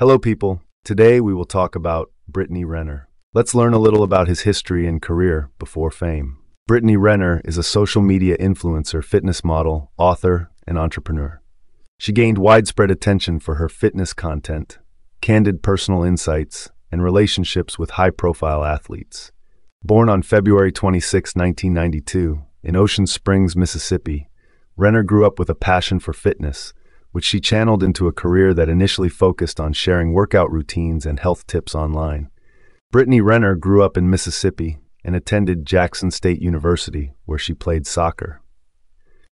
Hello, people. Today we will talk about Brittany Renner. Let's learn a little about his history and career before fame. Brittany Renner is a social media influencer, fitness model, author, and entrepreneur. She gained widespread attention for her fitness content, candid personal insights, and relationships with high-profile athletes. Born on February 26, 1992, in Ocean Springs, Mississippi, Renner grew up with a passion for fitness, which she channeled into a career that initially focused on sharing workout routines and health tips online. Brittany Renner grew up in Mississippi and attended Jackson State University, where she played soccer.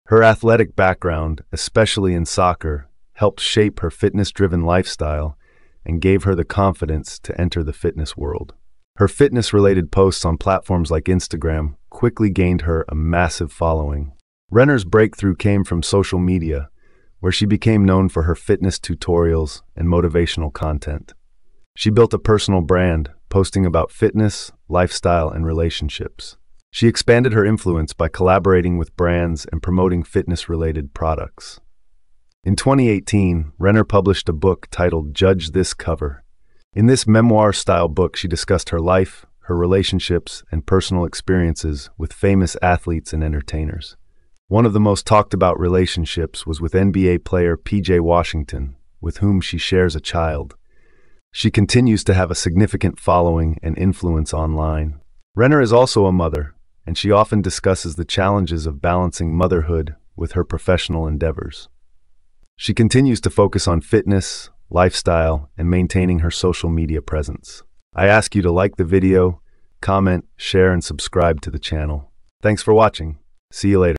Her athletic background, especially in soccer, helped shape her fitness-driven lifestyle and gave her the confidence to enter the fitness world. Her fitness-related posts on platforms like Instagram quickly gained her a massive following. Renner's breakthrough came from social media, where she became known for her fitness tutorials and motivational content. She built a personal brand, posting about fitness, lifestyle, and relationships. She expanded her influence by collaborating with brands and promoting fitness-related products. In 2018, Renner published a book titled Judge This Cover. In this memoir-style book, she discussed her life, her relationships, and personal experiences with famous athletes and entertainers. One of the most talked about relationships was with NBA player PJ Washington, with whom she shares a child. She continues to have a significant following and influence online. Renner is also a mother, and she often discusses the challenges of balancing motherhood with her professional endeavors. She continues to focus on fitness, lifestyle, and maintaining her social media presence. I ask you to like the video, comment, share, and subscribe to the channel. Thanks for watching. See you later.